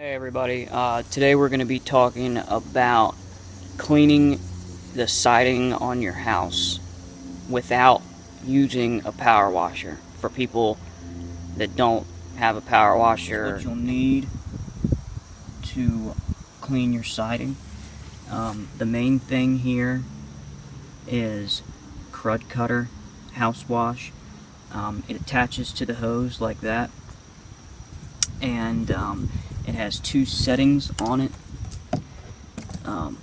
Hey everybody, uh, today we're going to be talking about cleaning the siding on your house without using a power washer for people that don't have a power washer. What you'll need to clean your siding. Um, the main thing here is Krud Kutter, house wash. Um, it attaches to the hose like that and um, it has two settings on it. Um,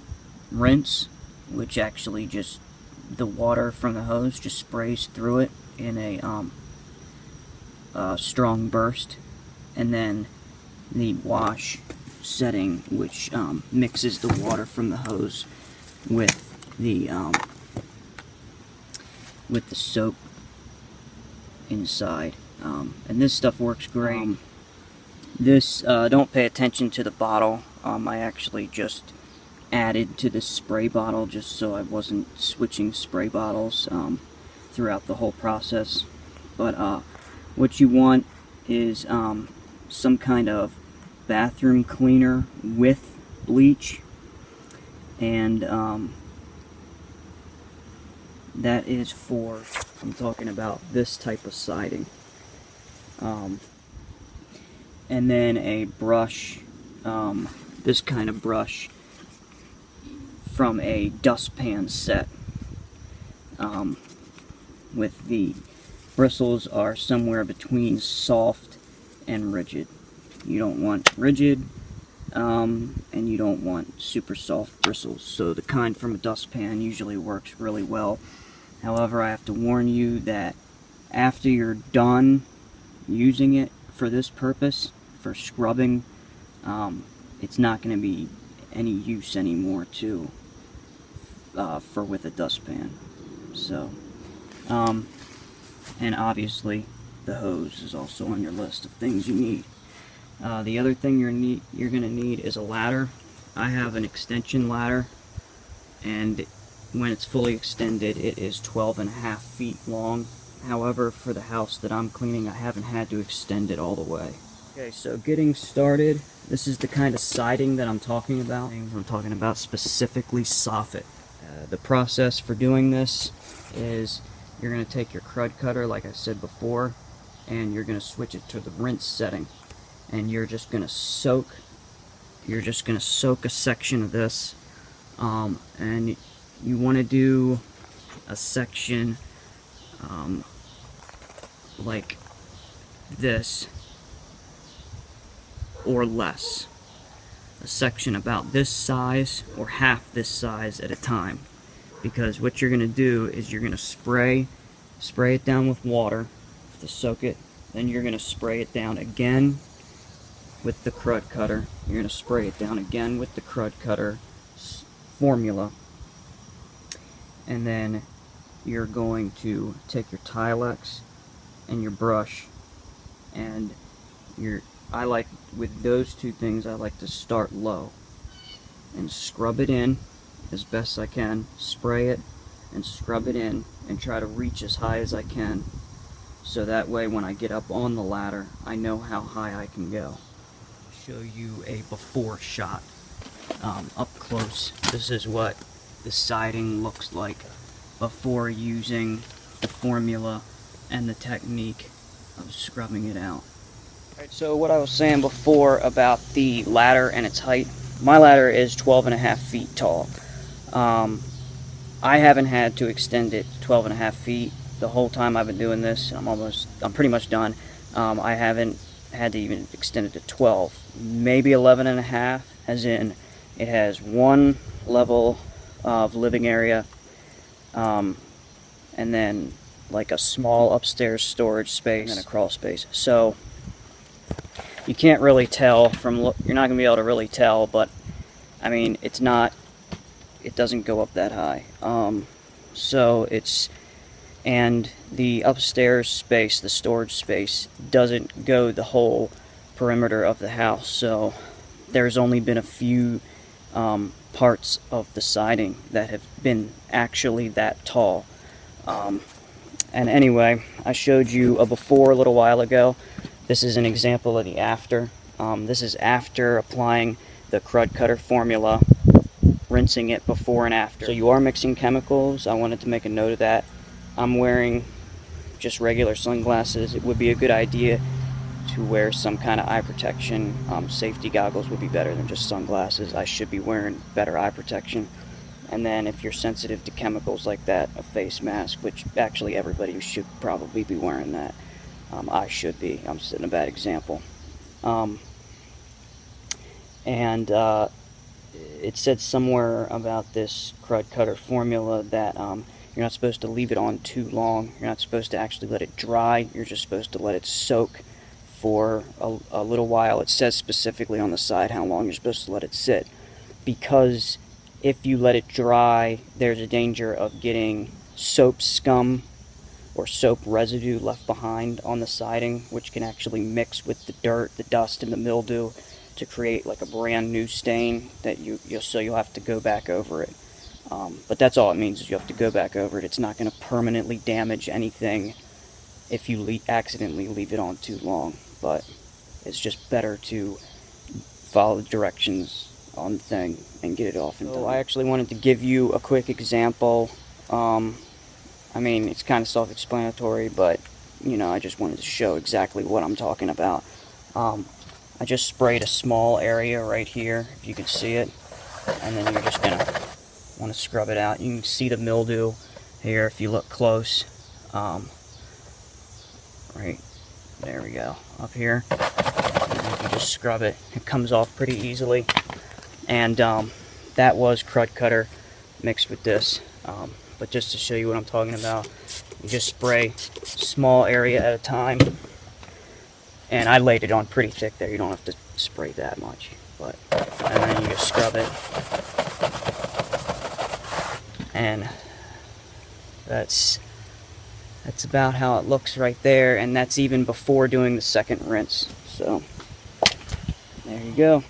rinse, which actually just the water from the hose just sprays through it in a, um, a strong burst, and then the wash setting, which um, mixes the water from the hose with the um, with the soap inside. Um, and this stuff works great. Um, this, uh, don't pay attention to the bottle. Um, I actually just added to this spray bottle just so I wasn't switching spray bottles um, throughout the whole process. But uh, what you want is um, some kind of bathroom cleaner with bleach and um, that is for I'm talking about this type of siding um, and then a brush, um, this kind of brush from a dustpan set. Um, with the bristles are somewhere between soft and rigid. You don't want rigid, um, and you don't want super soft bristles. So the kind from a dustpan usually works really well. However, I have to warn you that after you're done using it for this purpose, for scrubbing, um, it's not going to be any use anymore to uh, for with a dustpan. So, um, and obviously the hose is also on your list of things you need. Uh, the other thing you're need you're going to need is a ladder. I have an extension ladder, and when it's fully extended, it is 12 and a half feet long. However, for the house that I'm cleaning, I haven't had to extend it all the way. Okay, so getting started, this is the kind of siding that I'm talking about. I'm talking about specifically soffit. Uh, the process for doing this is you're going to take your Krud Kutter, like I said before, and you're going to switch it to the rinse setting. And you're just going to soak, you're just going to soak a section of this. Um, and you want to do a section um, like this or less. A section about this size or half this size at a time. Because what you're going to do is you're going to spray, spray it down with water to soak it. Then you're going to spray it down again with the Krud Kutter. You're going to spray it down again with the Krud Kutter formula. And then you're going to take your Tilex and your brush and you're I like, with those two things, I like to start low and scrub it in as best I can, spray it and scrub it in and try to reach as high as I can so that way when I get up on the ladder I know how high I can go. Show you a before shot um, up close. This is what the siding looks like before using the formula and the technique of scrubbing it out. Right, so what I was saying before about the ladder and its height, my ladder is 12 and a half feet tall. Um, I haven't had to extend it 12 and a half feet the whole time I've been doing this. I'm almost, I'm pretty much done. Um, I haven't had to even extend it to 12, maybe 11 and a half, as in it has one level of living area, um, and then like a small upstairs storage space and a crawl space. So you can't really tell from look you're not gonna be able to really tell but I mean it's not it doesn't go up that high. Um, so it's and the upstairs space the storage space doesn't go the whole perimeter of the house. So there's only been a few um, parts of the siding that have been actually that tall. Um, and anyway I showed you a before a little while ago this is an example of the after. Um, this is after applying the Krud Kutter formula, rinsing it before and after. So you are mixing chemicals. I wanted to make a note of that. I'm wearing just regular sunglasses. It would be a good idea to wear some kind of eye protection. Um, safety goggles would be better than just sunglasses. I should be wearing better eye protection. And then if you're sensitive to chemicals like that, a face mask, which actually everybody should probably be wearing that. Um, I should be. I'm setting a bad example. Um, and uh, it said somewhere about this Krud Kutter formula that um, you're not supposed to leave it on too long. You're not supposed to actually let it dry. You're just supposed to let it soak for a, a little while. It says specifically on the side how long you're supposed to let it sit. Because if you let it dry, there's a danger of getting soap scum or soap residue left behind on the siding, which can actually mix with the dirt, the dust, and the mildew to create like a brand new stain that you you'll, so you'll have to go back over it. Um, but that's all it means is you have to go back over it. It's not going to permanently damage anything if you le- accidentally leave it on too long. But it's just better to follow the directions on the thing and get it off and so done. I actually wanted to give you a quick example. Um, I mean, it's kind of self-explanatory, but you know, I just wanted to show exactly what I'm talking about. Um, I just sprayed a small area right here, if you can see it, and then you're just gonna want to scrub it out. You can see the mildew here if you look close. Um, right there we go, up here. You just scrub it. It comes off pretty easily. And um, that was Krud Kutter mixed with this. Um, but just to show you what I'm talking about, you just spray small area at a time. And I laid it on pretty thick there. You don't have to spray that much. But and then you just scrub it. And that's that's about how it looks right there and that's even before doing the second rinse so there you go